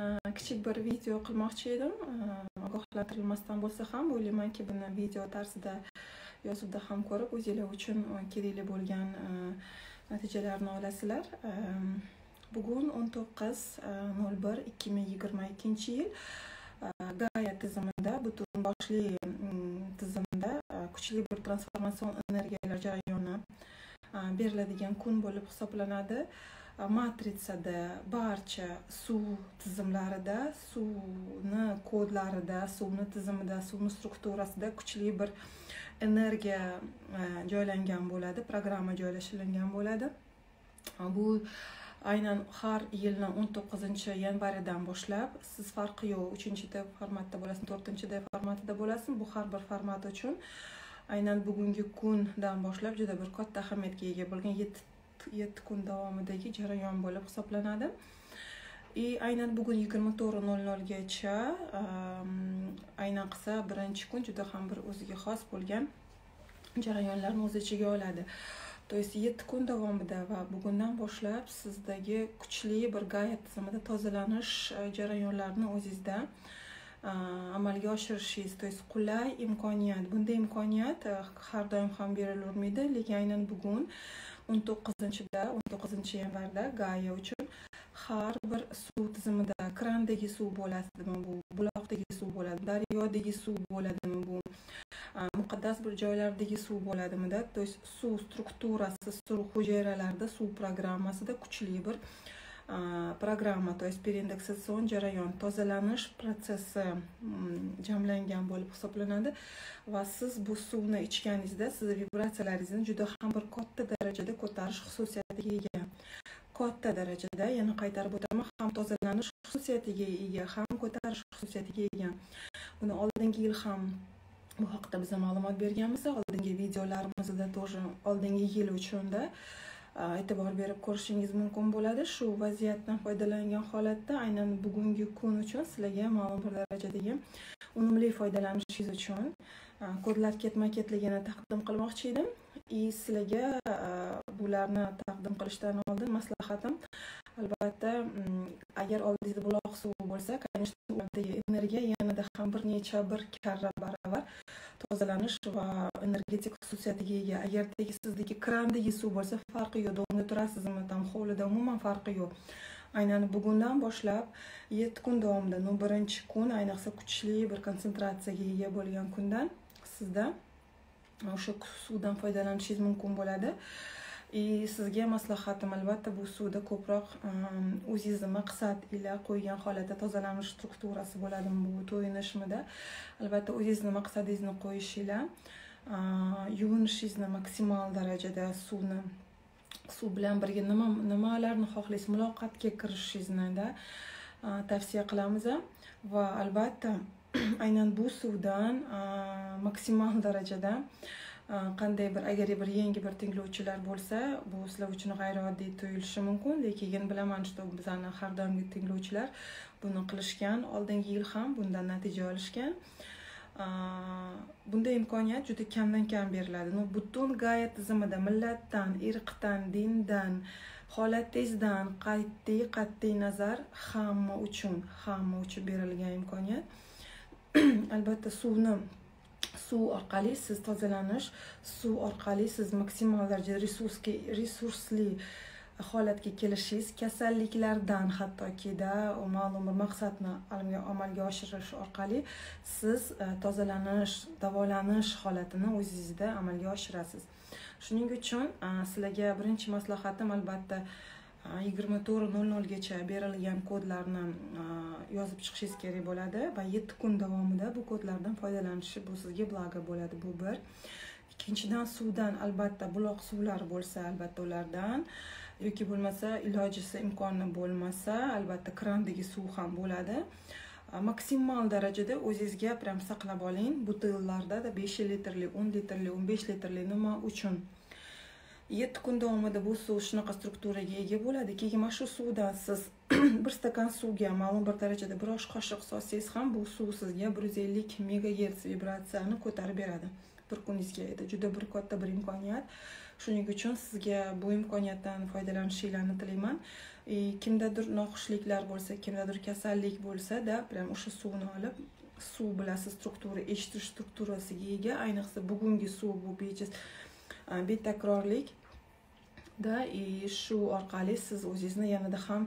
Э, kichik bir video qilmoqchi edim. Э, ogohlantirilmasdan bo'lsa ham o'ylaymanki buni video tarzida yozuvda ham ko'rib o'zinglar uchun e, kerakli bo'lgan e, natijalarni olasizlar. Bugun o'n to'qqiz e, nol bir ikki ming yigirma ikkinchi yil gaya tizimida butun boshli tizimda kuchli bir transformatsion energiyalar jarayoni beriladigan kun bo'lib hisoblanadi. Matritsada barcha suv tizimlarida suvni kodlarida suvni tizimida suvni strukturasida kuchli bir energiya joylangan bo'ladi programma joylashtirilgan bo'ladi bu aynan har yilni o'n to'qqizinchi yanvaridan boshlab siz farqi yo'q uchinchi d formatda bo'lasiz to'rtinchi d formatida bo'lasiz bu har bir format uchun aynan bugungi kundan boshlab juda bir katta ahamiyatga ega bo'lgan yetti yetti kun davomidagi jarayon bo'lib hisoblanadi. И aynan bugun yigirma to'rt nol nolgacha ehm, ayniqsa birinchi kun juda ham bir o'ziga xos bo'lgan jarayonlarni o'z ichiga oladi. То есть yetti kun davomida va bugundan boshlab sizdagi kuchli bir gaya tizimida tozalanish e, jarayonlarini o'zingizda e, amalga oshirishingiz то есть qulay imkoniyat. Bunday imkoniyat e, har doim ham berilavermaydi lekin aynan bugun o'n to'qqizinchida o'n to'qqizinchi yanvarda gaya uchun har bir suv tizimida krandagi suv bo'ladimi bu buloqdagi suv bo'ladimi daryodagi suv bo'ladimi bu muqaddas bir joylardagi suv bo'ladimida. То есть suv strukturasi suv hujayralarida suv programmasida kuchli bir programma то есть переиндексатsion jarayon tozalanish protsessi jamlangan bo'lib hisoblanadi. Va siz bu suvni ichganingizda sizni vibratsiyalaringizni juda ham bir katta darajada ko'tarish xususiyatiga ega. Katta darajada yana qaytarib o'taman ham tozalanish xususiyatiga ega ham ko'tarish xususiyatiga ega. Buni oldingi yil ham bu haqida biza ma'lumot berganmiz oldingi videolarimizda тоже oldingi yil uchunda e'tibor berib ko'rishingiz mumkin bo'ladi shu vaziyatdan foydalangan holatda aynan bugungi kun uchun sizlarga ma'lum bir darajadagi unumli foydalanishingiz uchun kodlar ketma ketligini taqdim qilmoqchi edim и sizlarga bularni taqdim qilishdan oldin maslahatim albatta mm, agar oldingizda buloq suvi bo'lsa конечно energiya yanada ham bir necha bir karra baravar tozalanish va energetik xususiyatiga ega. Agardagi sizniki krandagi suv bo'lsa farqi yo'q domda turasizmi там hovlida umuman farqi yo'q. Aynan bugundan boshlab yetti kun davomida ну birinchi kun ayniqsa kuchli bir konsentratsiyaga ega bo'lgan kundan sizda o'sha suvdan foydalanishingiz mumkin bo'ladi. И sizga maslahatim albatta bu suvda ko'proq ehm, o'zingizni maqsad ila qo'ygan holatda tozalanish strukturasi bo'ladimi bu to'yinishmida albatta o'zingizni maqsadingizni qo'yish ila ehm, yuvinishingizni maksimal darajada suvni suv bilan birga nima nimalarni xohlaysiz muloqotga kirishingizni ehm, tavsiya qilamiz. Va albatta aynan bu suvdan maksimal darajada Э, qanday bir agar bir yangi bir tinglovchilar bo'lsa bu sizlar uchun g'ayrioddiy tuyulishi mumkin. Lekin bilaman что bizani har doimgi tinglovchilar buni qilishgan. Oldingi yil ham bundan natija olishgan. Э, Bunday imkoniyat juda kamdan kam beriladi. Ну butun gaya tizimida millatdan irqdan dindan holatingizdan qat'iy qat'iy nazar hamma uchun hamma uchun berilgan imkoniyat. Albatta suvni suv orqali siz tozalanish suv orqali siz maksimal darajada resursga resursli holatga kelishingiz kasalliklardan hattokida ma'lum bir maqsadni amalga oshirish orqali siz e, tozalanish davolanish holatini o'zingizda amalga oshirasiz. Shuning uchun e, sizlarga birinchi maslahatim albatta yigirma to'rt nol nolgacha berilgan kodlarni yozib chiqishingiz kerak bo'ladi va yetti kun davomida bu kodlardan foydalanishi bu sizga blago bo'ladi. Bu bir. Ikkinchidan suvdan albatta buloq suvlar bo'lsa albatta ulardan. Yoki bo'lmasa ilojisi imkoni bo'lmasa albatta krandagi suv ham bo'ladi. Maksimal darajada o'zingizga прям saqlab oling. Butillarda besh litrli o'n litrli o'n besh litrli nima uchun yetti kun davomida bu suv shunaqa strukturaga ega bo'ladi keyin mana shu suvdan siz bir stakan suvga ma'lum bir darajada bir osh qoshiq solsangiz ham bu suv sizga bir yuz ellik megagerts vibratsiyani ko'tarib beradi bir kuningizga edi juda bir katta bir imkoniyat shuning uchun sizga bu imkoniyatdan foydalanishingizni tilayman kimdadir noxushliklar bo'lsa kimdadir kasallik bo'lsada прям o'sha suvni olib suv bilasiz struktura eshitish strukturasiga ega ayniqsa bugungi suv bu bejiz betakrorlik da и shu orqali siz o'zingizni yanada ham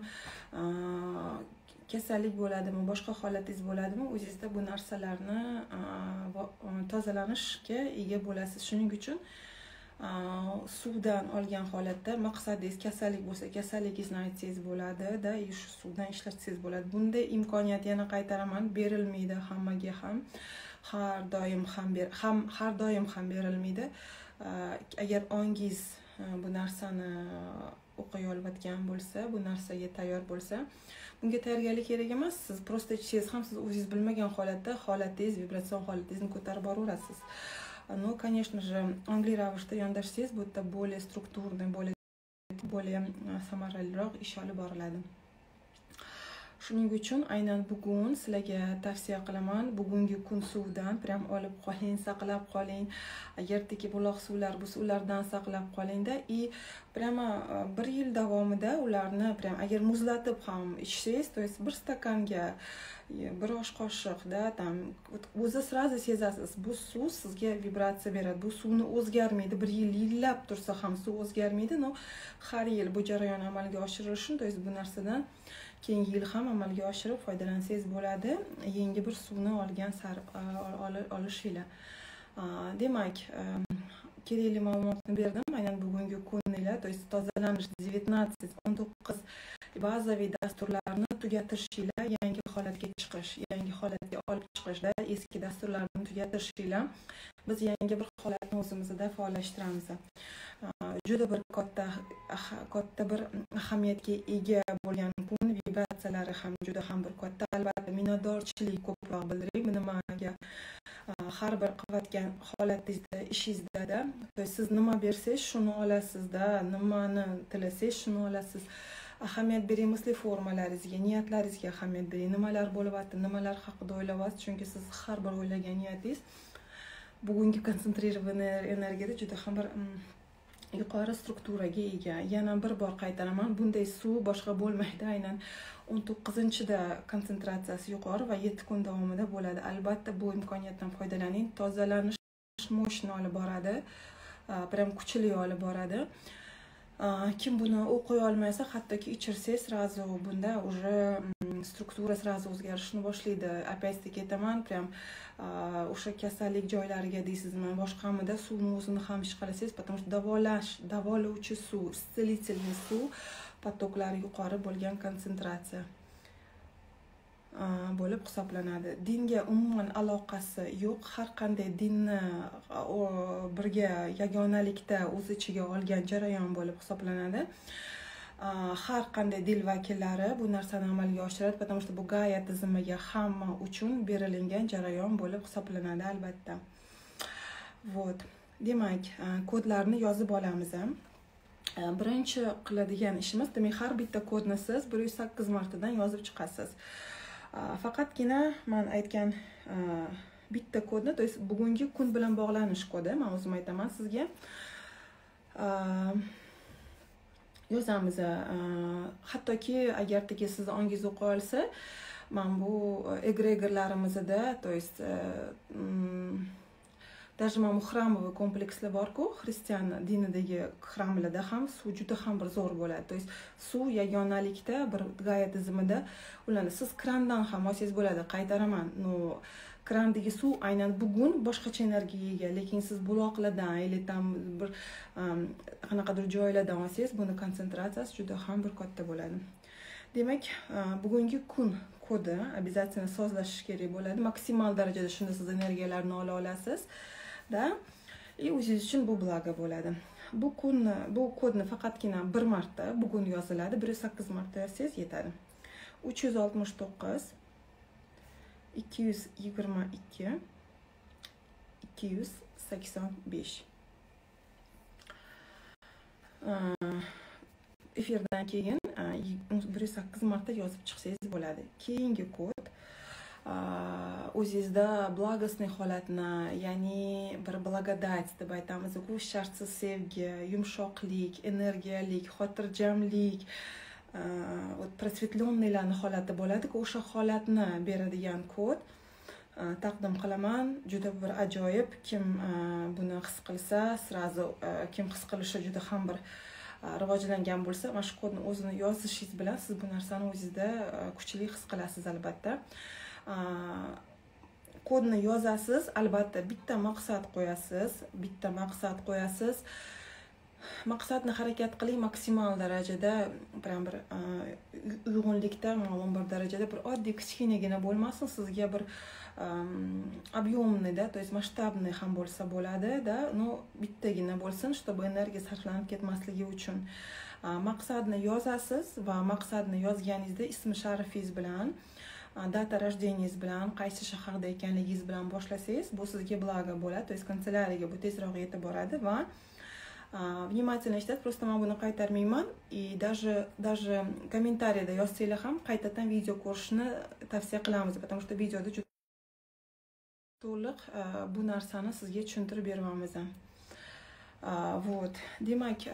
kasallik bo'ladimi boshqa holatingiz bo'ladimi o'zingizda bu narsalarni tozalanishga ega bo'lasiz. Shuning uchun suvdan olgan holatda maqsadingiz kasallik bo'lsa kasalligingizni aytsangiz bo'ladi da shu suvdan ishlatsangiz bo'ladi. Bunday imkoniyat yana qaytaraman berilmaydi hammaga ham. Har doim ham ber ham har doim ham berilmaydi. Agar ongingiz Э, bu narsani э, o'qiy olayotgan bo'lsa bu narsaga tayyor bo'lsa bunga tayyorgarlik kerak emas. Siz просто ichsangiz ham siz o'zingiz bilmagan holatda holatingiz vibratsion holatingizni ko'tarib boraverasiz. Э, ну конечно же ongli ravishda yondashsangiz bu yerda более структурный более более samaraliroq ish olib boriladi. Shuning uchun aynan bugun sizlarga tavsiya qilaman bugungi kun suvidan прям olib qoling saqlab qoling. Yerdagi buloq suvlar bo'lsa ulardan saqlab qolingda и прямо e, bir yil davomida ularni прям agar muzlatib ham ichsangiz то есть bir stakanga e, bir osh qoshiqda там o'zi сразу sezasiz bu suv sizga vibratsiya beradi. Bu suvni o'zgarmaydi bir yil yillab tursa ham suv o'zgarmaydi. Но har yil bu jarayon amalga oshirilishi то есть bu narsadan keyingi yil ham amalga oshirib foydalansangiz bo'ladi. Yangi bir suvni olgan olishinglar. Demak kerakli ma'lumotni berdim. Aynan bugungi kuninglar то есть tozalanish девятнадцать o'n to'qqiz bazaviy dasturlarni tugatishinglar yangi holatga chiqish yangi holatga olib chiqishda eski dasturlarni tugatishinglar. Biz yangi bir holatni o'zimizda faollashtiramiz. Juda bir katta ah, katta bir ahamiyatga ega bo'lgan kun vibratsiyalari ham juda ham bir katta. Albatta minnatdorchilik ko'proq bildiring nimaga har bir qilayotgan holatingizda ishingizda siz nima bersangiz shuni olasizda nimani tilasangiz shuni olasiz. Ahamiyat bering мысли formalaringizga niyatlaringizga ahamiyat bering. Nimalar bo'lyapti nimalar haqida o'ylayapsiz? Chunki siz har bir o'ylagan niyatingiz bugungi konsentrированный energiyada juda ham bir mm, yuqori strukturaga ega. Yana bir bor qaytaraman. Bunday suv boshqa bo'lmaydi. Aynan o'n to'qqizinchida konsentratsiyasi yuqori va yetti kun davomida bo'ladi. Albatta bu imkoniyatdan foydalaning. Tozalanish мощный olib boradi. Прям kuchli olib boradi. Э, kim buni o'qiy olmasa hattoki ichirsangiz сразу bunda уже struktura сразу o'zgarishni boshlaydi. Опять таки aytaman прям э, o'sha kasallik joylariga deysizmi boshqamida suvni o'zini ham ish qilsangiz потому что davolash davolovchi suv исцелительный suv potoklari yuqori bo'lgan konsentratsiya. Bo'lib hisoblanadi. Dinga umuman aloqasi yo'q. Har qanday dinni birga yagonalikda o'z ichiga olgan jarayon bo'lib hisoblanadi. Har qanday dil vakillari bu narsani amalga oshiradi потому что bu gaya tizimiga hamma uchun berilingan jarayon bo'lib hisoblanadi albatta. Вот. Demak kodlarni yozib olamiz birinchi qiladigan ishimiz demak har bitta kodni siz bir yuz sakkiz martadan yozib chiqasiz. Faqatgina man aytgan bitta kodni то есть bugungi kun bilan bog'lanish kodi man o'zim aytaman sizga. Yozamiz hattoki agartaki sizni ongingiz o'qib olsa man bu egregorlarimizda то есть даже mana bu xramovый komplekslar borku xristian dinidagi xramlarda ham suv juda ham bir zo'r bo'ladi то есть suv yagonalikda bir gaya tizimida ularni siz krandan ham olsangiz bo'ladi qaytaraman ну krandagi suv aynan bugun boshqacha energiyaga ega lekin siz buloqlardan или там bir qanaqadir joylardan olsangiz buni konsentratsiyasi juda ham bir katta bo'ladi demak bugungi kun kodi обязательно sozlashish kerak bo'ladi maksimal darajada shunda siz energiyalarni ola olasiz да? И o'zingiz uchun bu blago bo'ladi bu kunni bu kodni faqatgina bir marta bugun yoziladi bir yuz sakkiz marta yozsangiz yetadi uch yuz oltmish to'qqiz ikki yuz yigirma ikki ikki yuz sakson besh efirdan keyin bir yuz sakkiz marta yozib chiqsangiz bo'ladi keyingi kod o'zingizda благостный holatni ya'ni bir благодать deb aytamiz u shartsiz sevgi yumshoqlik energiyalik xotirjamlik просветленныйlarni holati bo'ladiku o'sha holatni beradigan kod taqdim qilaman juda bir ajoyib kim buni his qilsa сразу kim his qilishi juda ham bir rivojlangan bo'lsa mana shu kodni o'zini yozishingiz bilan siz bu narsani o'zingizda kuchli his qilasiz albatta kodni yozasiz albatta bitta maqsad qo'yasiz bitta maqsad qo'yasiz maqsadni harakat qiling maksimal darajada prям bir uyg'unlikda ma'lum bir darajada bir oddiy kichkinagina bo'lmasin sizga bir объемныйda то есть масштабный ham bo'lsa bo'ladi да но bittagina bo'lsin чтобы energiya sarflanib ketmasligi uchun maqsadni yozasiz va maqsadni yozganingizda ismi sharifingiz bilan data рождениеңiz bilan qaysi shaharda ekanligingiz bilan boshlasangiz bu sizga blago bo'ladi то есть kanselyariyaga bu tezroq yetib boradi va внимательно eshitadi просто man buni qaytarmayman и даже даже kommentariyada yozsanglar ham qaytadan video ko'rishni tavsiya qilamiz потому что videoda to'liq bu narsani sizga tushuntirib beryapmiz вот. Demak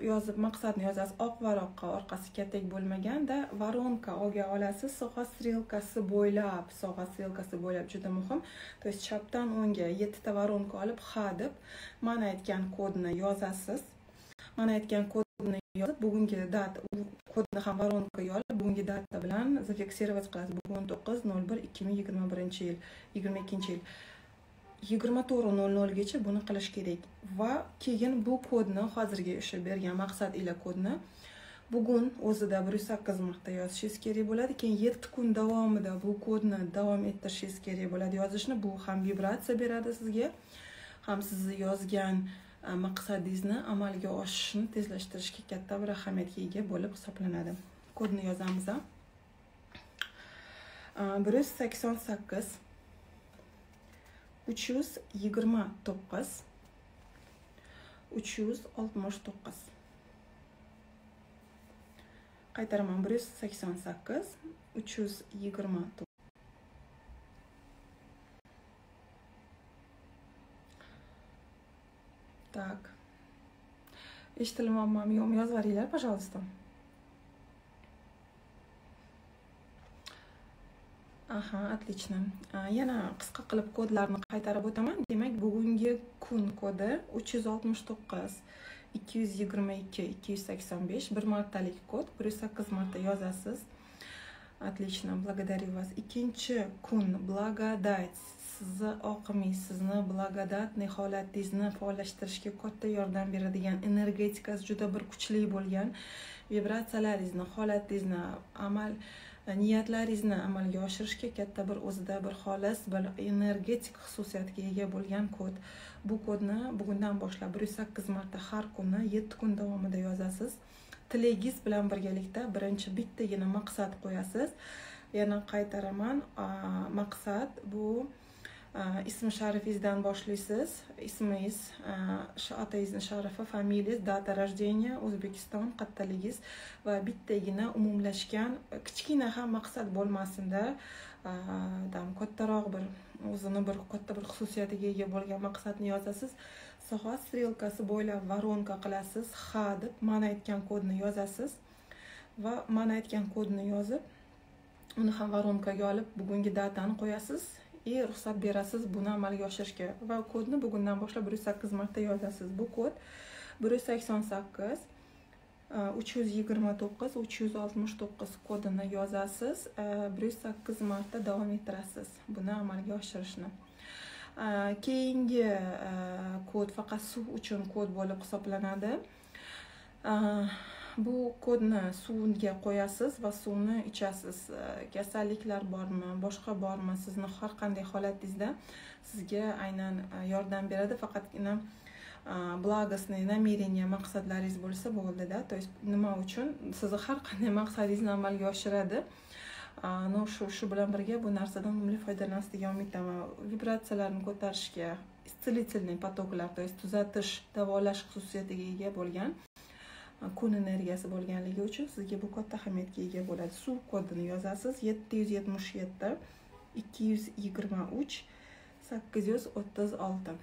yozib maqsadni yozasiz. Oq varoqqa orqasi katak bo'lmaganda воронка olga olasiz. Soha strelkasi bo'ylab soha strelkasi bo'ylab juda muhim. То есть chapdan o'ngga yettita воронка olib ha deb mana aytgan kodni yozasiz. Mana aytgan kodni yozib bugungi data kodni ham воронкаga olib bugungi data bilan зафиксировать qilasiz. Bugun to'qqiz nol bir ikki ming yigirma birinchi yil yigirma ikkinchi yil. Yigirma to'rt nol nolgacha buni qilish kerak. Va keyin bu kodni hozirgi o'sha bergan maqsad ila kodni bugun o'zida bir yuz sakkiz marta yozishingiz kerak bo'ladi. Keyin yetti kun davomida bu kodni davom ettirishingiz kerak bo'ladi. Yozishni bu ham vibratsiya beradi sizga ham sizni yozgan e, maqsadingizni amalga oshishini tezlashtirishga katta bir ahamiyatga ega bo'lib hisoblanadi. Kodni yozamiz e, bir yuz sakson sakkiz 329 369 қайтарман 188 329 так. Eshitilyapmanmi yo'qmi yozveringlar пожалуйста. Aha отлично. Yana qisqa qilib kodlarni qaytarib o'taman. Demak bugungi kun kodi uch yuz oltmish to'qqiz ikki yuz yigirma ikki ikki yuz sakson besh bir martalik kod. Bir yuz sakkiz marta yozasiz. Отлично благодарю вас. Ikkinchi kun. Благодать. Sizni oqimingiz sizni благодатный holatingizni faollashtirishga katta yordam beradigan energetikasi juda bir kuchli bo'lgan vibratsiyalaringizni holatingizni amal niyatlaringizni amalga oshirishga katta bir o'zida bir xolis bir energetik xususiyatga ega bo'lgan kod. Bu kodni bugundan boshlab bir yuz sakkiz marta har kuni yetti kun davomida yozasiz. Tilagingiz bilan birgalikda birinchi bittagina maqsad qo'yasiz. Yana qaytaraman maqsad bu ismi sharifingizdan boshlaysiz ismingiz shu otangizni sharifi familiyangiz data рождения o'zbekiston qattaligingiz va bittagina umumlashgan kichkina ham maqsad bo'lmasinda там kattaroq bir o'zini bir katta bir xususiyatiga ega bo'lgan maqsadni yozasiz soha strelkasi bo'ylab воронка qilasiz ha deb mana aytgan kodni yozasiz va mana aytgan kodni yozib uni ham воронкаga olib bugungi datani qo'yasiz и ruxsat berasiz buni amalga oshirishga va kodni bugundan boshlab bir yuz sakkiz marta yozasiz bu kod bir yuz sakson sakkiz uch yuz yigirma to'qqiz uch yuz oltmish to'qqiz kodini yozasiz bir yuz sakkiz marta davom ettirasiz buni amalga oshirishni keyingi kod faqat suv uchun kod bo'lib hisoblanadi bu kodni suvga qo'yasiz va suvni ichasiz. Kasalliklar bormi boshqa bormi sizni har qanday holatingizda sizga aynan e, yordam beradi. Faqatgina e, благостный maqsadlaringiz bo'lsa bo'ldida то есть nima uchun? Sizni har qanday maqsadingizni amalga oshiradi. E, ну shu shu bilan birga bu narsadan unumli foydalanasiz degan umiddaman vibratsiyalarni ko'tarishga исцелительный потоклар то есть tuzatish davolash xususiyatiga ega bo'lgan kun energiyasi bo'lganligi uchun sizga bu katta ahamiyatga ega bo'ladi. Suv kodini yozasiz yetti yuz yetmish yetti ikki yuz yigirma uch sakkiz yuz o'ttiz olti.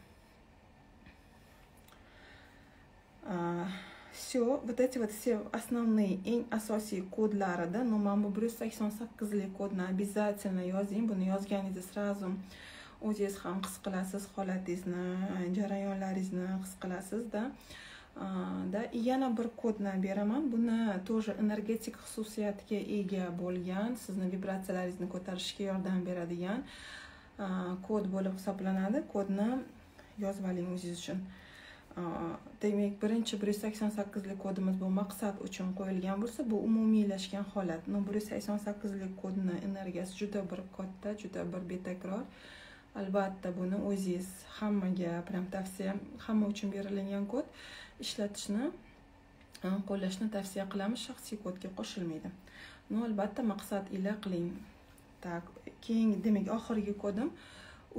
Все вот эти вот все основные eng asosiy kodlarida no mana bu bir yuz sakson sakkizlik kodni обязательно yozing buni yozganingizda сразу o'zingiz ham his qilasiz holatingizni jarayonlaringizni his qilasizda da yana bir kodni beraman buni тоже energetik xususiyatga ega bo'lgan sizni vibratsiyalaringizni ko'tarishga yordam beradigan kod bo'lib hisoblanadi kodni yozib oling o'zingiz uchun demak birinchi bir yuz sakson sakkizlik kodimiz bu maqsad uchun qo'yilgan bo'lsa bu umumiylashgan holat no bir yuz sakson sakkizlik kodni energiyasi juda bir katta juda bir betakror albatta buni o'zingiz hammaga прям tavsiya hamma uchun berilgan kod ishlatishni e, qo'llashni tavsiya qilamiz. Shaxsiy kodga qo'shilmaydi. No albatta maqsad ila qiling. Так keyingi demak oxirgi kodim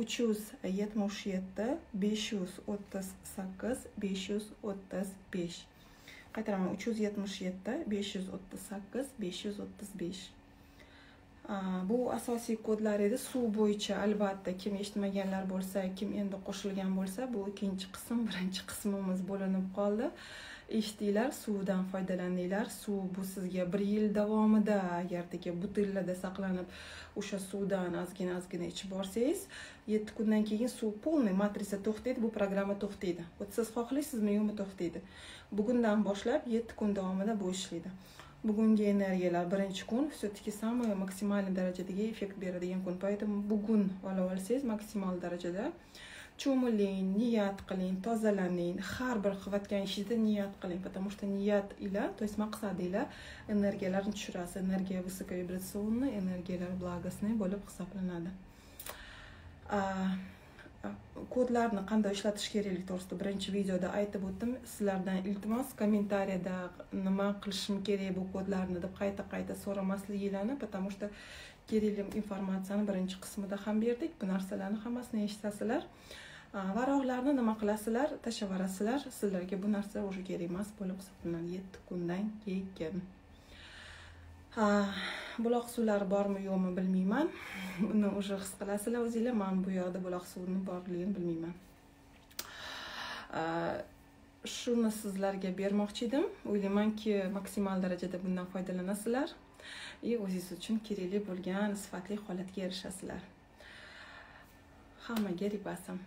uch yuz yetmish yetti besh yuz o'ttiz sakkiz besh yuz o'ttiz besh. Qaytaraman uch yuz yetmish yetti besh yuz o'ttiz sakkiz besh yuz o'ttiz besh. Bu asosiy kodlar edi suv bo'yicha albatta kim eshitmaganlar bo'lsa kim endi qo'shilgan bo'lsa bu ikkinchi qism birinchi qismimiz bo'linib qoldi eshitinglar suvdan foydalandinglar suv bu sizga bir yil davomida agardagi butillarda saqlanib o'sha suvdan ozgina ozgina ichib borsangiz yetti kundan keyin suv полный matrisa to'xtaydi bu programma to'xtaydi вот siz xohlaysizmi yo'qmi to'xtaydi bugundan boshlab yetti kun davomida bu ishlaydi bugungi energiyalar birinchi kun все таки самый максимальный darajadagi effekt beradigan kun. Поэтому bugun ola olsangiz maksimal darajada cho'miling niyat qiling tozalaning har bir qilayotgan ishingizda niyat qiling. Потому что niyat ila то есть maqsad ila energiyalarni tushirasiz. Energiya высоковибрационный energiyalar благостный bo'lib hisoblanadi. Kodlarni qanday ishlatish kerakligi to'g'risida birinchi videoda aytib o'tdim. Sizlardan iltimos kommentariyada nima qilishim kerak bu kodlarni deb qayta qayta so'ramasligingizni потому что kerakli informatsiyani birinchi qismida ham berdik. Bu narsalarni hammasini eshitasizlar varog'larni nima qilasizlar? Tashlab yuborasizlar sizlarga bu narsa уже kerak emas bo'lib hisoblanadi yetti kundan keyin. Buloq suvlari bormi yo'qmi bilmayman. Uni уже his qilasizlar o'zinglar man bu yoqda buloq suvini borligini bilmayman. Shuni sizlarga bermoqchi edim. O'ylaymanki maksimal darajada bundan foydalanasizlar и o'zingiz uchun kerakli bo'lgan sifatli holatga erishasizlar. Hammaga ribasim